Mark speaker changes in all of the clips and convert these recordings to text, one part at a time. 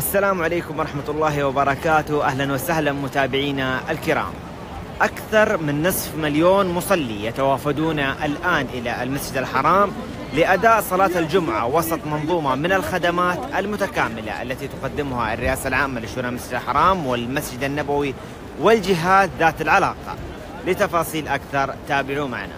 Speaker 1: السلام عليكم ورحمة الله وبركاته. أهلا وسهلا متابعينا الكرام. أكثر من نصف مليون مصلي يتوافدون الآن إلى المسجد الحرام لأداء صلاة الجمعة وسط منظومة من الخدمات المتكاملة التي تقدمها الرئاسة العامة لشؤون المسجد الحرام والمسجد النبوي والجهات ذات العلاقة. لتفاصيل أكثر تابعوا معنا.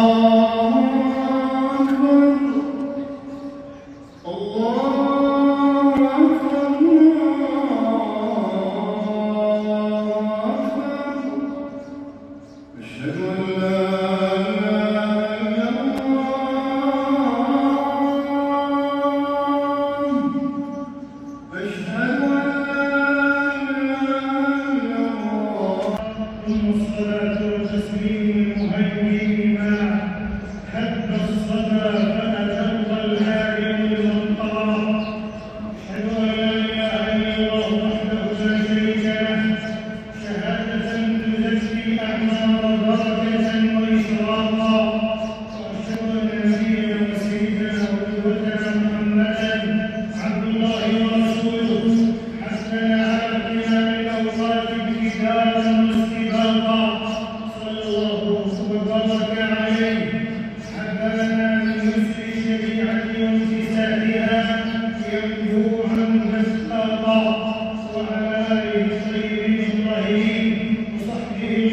Speaker 2: Oh.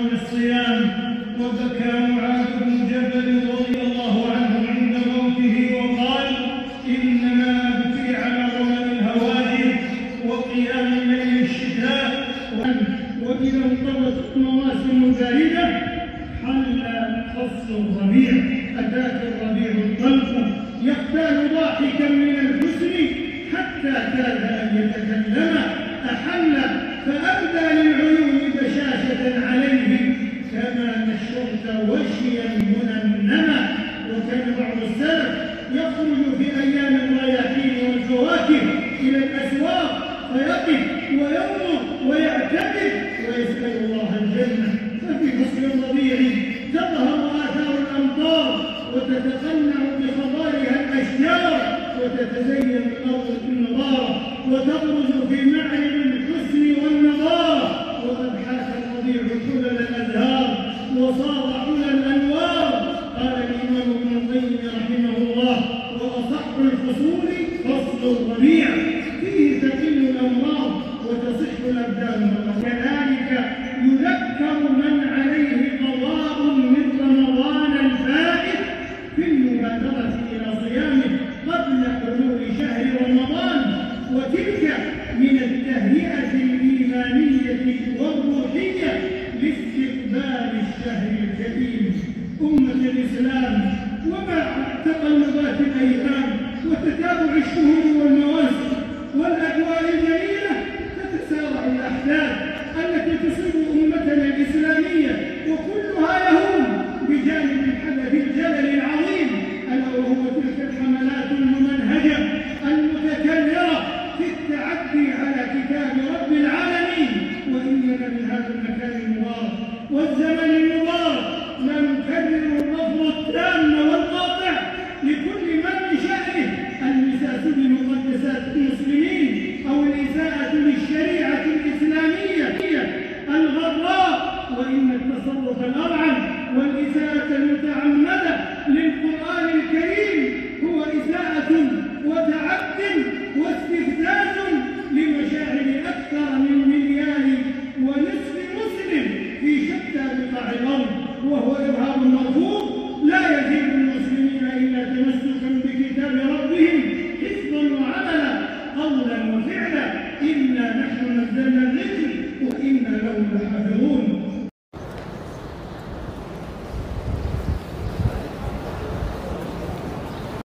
Speaker 2: من الصيام وبكى معاذ بن جبل رضي الله عنه عند موته وقال إنما أبكي على ظلم وقيام ليل الشتاء وإذا انقضت المواسم البارده حل فصل الربيع أتاك الربيع الطلق يختال ضاحكا من الحسن حتى كاد وشيا منمما وكان بعض السلف يخرج في أيام الرياحين والفواكه إلى الأسواق فيقف وينظر ويعتبر ويسأل الله الجنة. ففي فصل الربيع تظهر آثار الأمطار وتتقنع بخضارها الأشجار وتتزين الأرض بالنضارة وتبرز في معرض وكذلك يذكر من عليه قضاء من رمضان الفائت في المبادرة إلى صيامه قبل حلول شهر رمضان. وتلك من التهيئة الإيمانية والروحية لاستقبال الشهر الكريم. أمة الإسلام ومع تقلبات الأيام وتتابع الشهور والمواسم إنا نحن نزلنا الذكر وإنا له لحافظون.